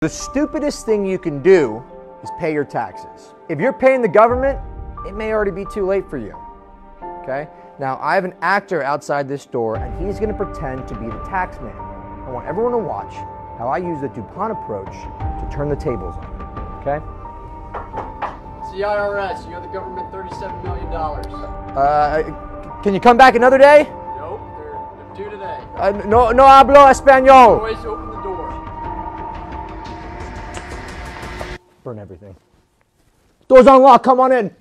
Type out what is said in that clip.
The stupidest thing you can do is pay your taxes. If you're paying the government, it may already be too late for you. Okay? Now, I have an actor outside this door, and he's going to pretend to be the tax man. I want everyone to watch how I use the du Pont approach to turn the tables on him. Okay? It's the IRS. You owe the government $37 million. Uh, can you come back another day? Nope, they're, they're due today. Uh, no, no hablo español. Always open Burn everything. Doors unlocked. Come on in.